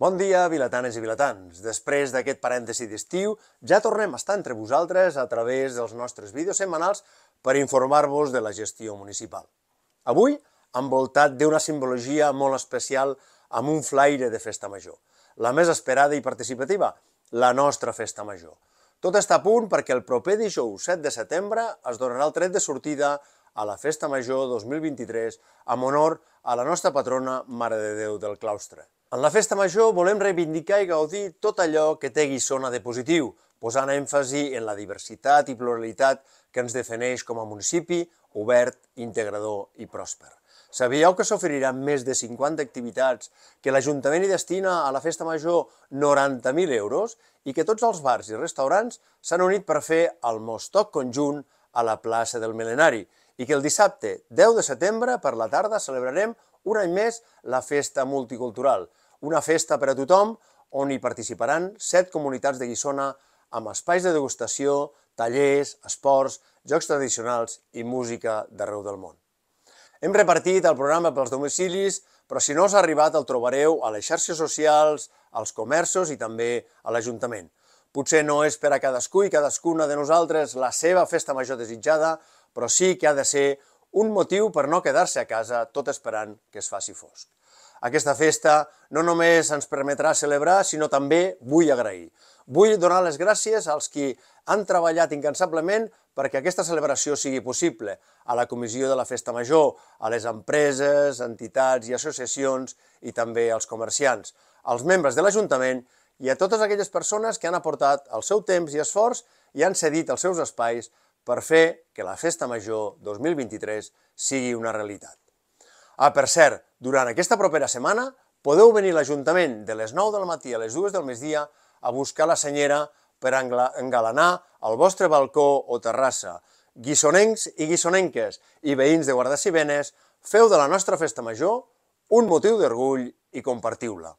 Bon dia, vilatanes i vilatans. Després d'aquest parèntesi d'estiu, ja tornem a estar entre vosaltres a través dels nostres vídeos setmanals per informar-vos de la gestió municipal. Avui, envoltat d'una simbologia molt especial amb un flaire de festa major, la més esperada i participativa, la nostra festa major. Tot està a punt perquè el proper dijous 7 de setembre es donarà el tret de sortida a la Festa Major 2023 amb honor a la nostra patrona Mare de Déu del Claustre. En la Festa Major volem reivindicar i gaudir tot allò que té Guissona de positiu, posant èmfasi en la diversitat i pluralitat que ens defineix com a municipi obert, integrador i pròsper. Sabíeu que s'oferiran més de 50 activitats, que l'Ajuntament hi destina a la Festa Major 90.000 euros i que tots els bars i restaurants s'han unit per fer el Mostoc conjunt a la plaça del Milenari i que el dissabte 10 de setembre per la tarda celebrarem un any més la Festa Multicultural, una festa per a tothom on hi participaran set comunitats de Guissona amb espais de degustació, tallers, esports, jocs tradicionals i música d'arreu del món. Hem repartit el programa pels domicilis, però si no us ha arribat el trobareu a les xarxes socials, als comerços i també a l'Ajuntament. Potser no és per a cadascú i cadascuna de nosaltres la seva festa major desitjada, però sí que ha de ser un motiu per no quedar-se a casa tot esperant que es faci fosc. Aquesta festa no només ens permetrà celebrar, sinó també vull agrair. Vull donar les gràcies als qui han treballat incansablement perquè aquesta celebració sigui possible, a la Comissió de la Festa Major, a les empreses, entitats i associacions i també als comerciants, als membres de l'Ajuntament i a totes aquelles persones que han aportat el seu temps i esforç i han cedit els seus espais per fer que la Festa Major 2023 sigui una realitat. Ah, per cert, durant aquesta propera setmana podeu venir a l'Ajuntament de les 9 del matí a les 2 del migdia a buscar la senyera per engalanar el vostre balcó o terrassa. Guissonencs i guissonenques i veïns de Guardasibenes, feu de la nostra festa major un motiu d'orgull i compartiu-la.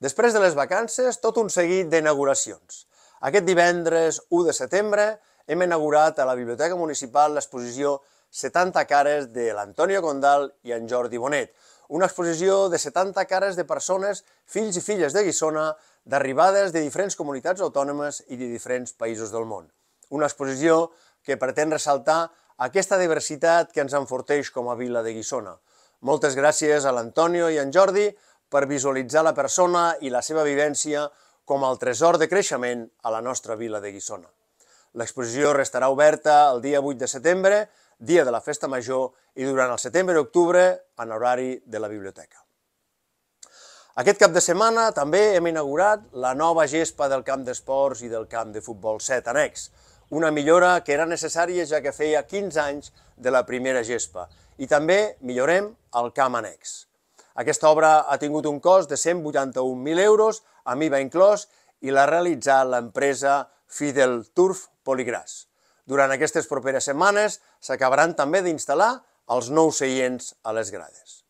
Després de les vacances, tot un seguit d'inauguracions. Aquest divendres 1 de setembre hem inaugurat a la Biblioteca Municipal l'exposició 70 cares de l'Antonio Condal i en Jordi Bonet, una exposició de 70 cares de persones, fills i filles de Guissona, d'arribades de diferents comunitats autònomes i de diferents països del món. Una exposició que pretén ressaltar aquesta diversitat que ens enforteix com a vila de Guissona. Moltes gràcies a l'Antonio i en Jordi per visualitzar la persona i la seva vivència com el tresor de creixement a la nostra vila de Guissona. L'exposició restarà oberta el dia 8 de setembre, dia de la Festa Major, i durant el setembre i octubre en horari de la biblioteca. Aquest cap de setmana també hem inaugurat la nova gespa del camp d'esports i del camp de futbol 7 annex, una millora que era necessària ja que feia 15 anys de la primera gespa, i també millorem el camp annex. Aquesta obra ha tingut un cost de 181.000 euros, amb IVA inclòs, i l'ha realitzat l'empresa Fidel Turf Poligràs. Durant aquestes properes setmanes s'acabaran també d'instal·lar els nous seients a les grades.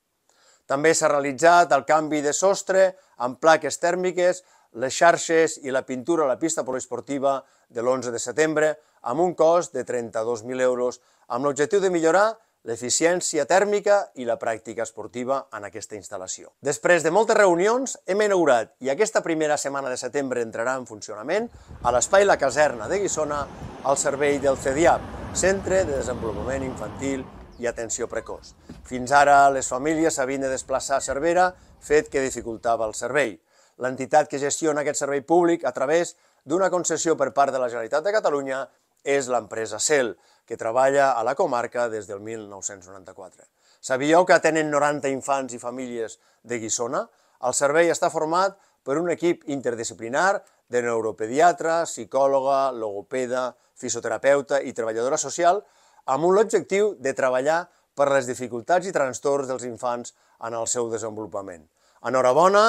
També s'ha realitzat el canvi de sostre amb plaques tèrmiques, les xarxes i la pintura a la pista poliesportiva de l'11 de setembre amb un cost de 32.000 euros amb l'objectiu de millorar l'eficiència tèrmica i la pràctica esportiva en aquesta instal·lació. Després de moltes reunions, hem inaugurat i aquesta primera setmana de setembre entrarà en funcionament a l'espai La Caserna de Guissona al servei del CEDIAP, Centre de Desenvolupament Infantil i Atenció Precoç. Fins ara les famílies s'havien de desplaçar a Cervera, fet que dificultava el servei. L'entitat que gestiona aquest servei públic a través d'una concessió per part de la Generalitat de Catalunya és l'empresa CEL, que treballa a la comarca des del 1994. Sabíeu que tenen 90 infants i famílies de Guissona? El servei està format per un equip interdisciplinar de neuropediatra, psicòloga, logopeda, fisioterapeuta i treballadora social amb un objectiu de treballar per les dificultats i trastorns dels infants en el seu desenvolupament. Enhorabona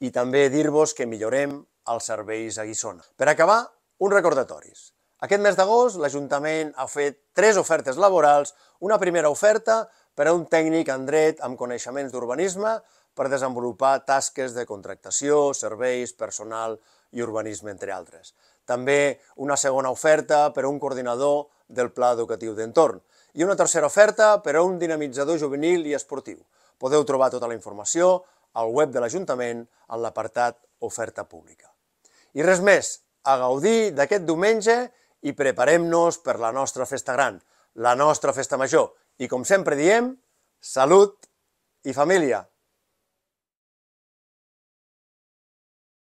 i també dir-vos que millorem els serveis a Guissona. Per acabar, uns recordatoris. Aquest mes d'agost l'Ajuntament ha fet tres ofertes laborals, una primera oferta per a un tècnic en dret amb coneixements d'urbanisme per desenvolupar tasques de contractació, serveis, personal i urbanisme, entre altres. També una segona oferta per a un coordinador del Pla Educatiu d'Entorn i una tercera oferta per a un dinamitzador juvenil i esportiu. Podeu trobar tota la informació al web de l'Ajuntament en l'apartat oferta pública. I res més, a gaudir d'aquest diumenge i preparem-nos per la nostra festa gran, la nostra festa major. I com sempre diem, salut i família!